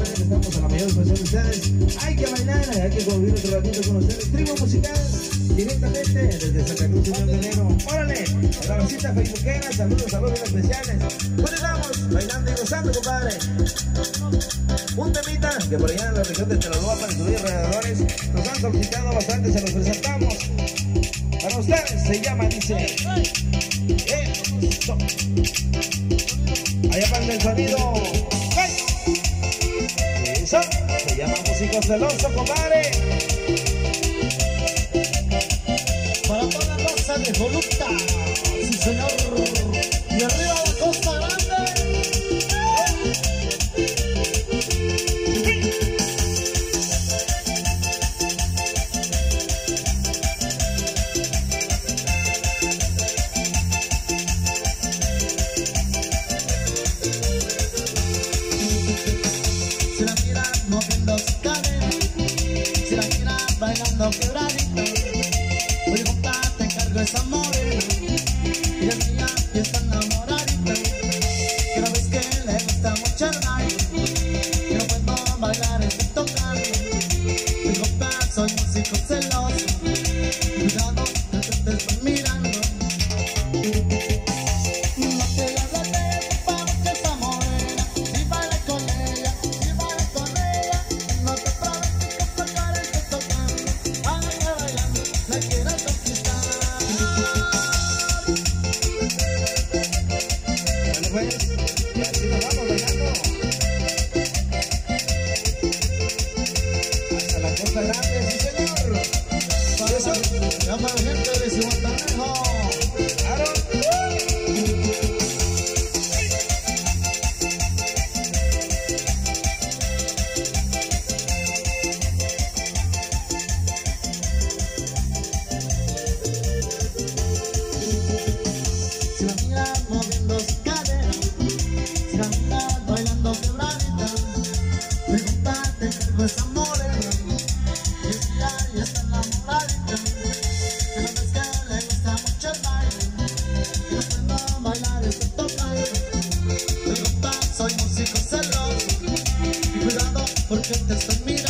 recuerden que estamos a la mayor pasión de ustedes. Hay que bailar, hay que convivir otro ratito con ustedes. Tribu musical, directamente desde Santa Cruz, de. Órale, a la visita facebookera, saludos, saludos especiales. ¿Dónde estamos? Bailando y gozando, compadre. Un temita que por allá en la región de Teloloapan, y sus alrededores, nos han solicitado bastante, se los presentamos. Para ustedes se llama, dice. Allá van el sonido. Se llama Músicos del Oso, compadre. Para toda la raza de Voluta, sí señor, bailando quebradita, voy a comprarte cargo esa morena, ella es mía y está enamoradita, que una vez que le gusta mucho el baile, que no puedo bailar estoy tocando, mi compa soy músico Y así nos vamos bailando. Hasta la Costa Grande, sí, señor. Para eso, llama a la gente de Cihuatanejo. Esa morena, y está enamoradita, que no ves que le gusta mucho el baile, que no puedo bailar estoy tocando, pregunta soy músico celoso, y cuidado porque te estoy mirando.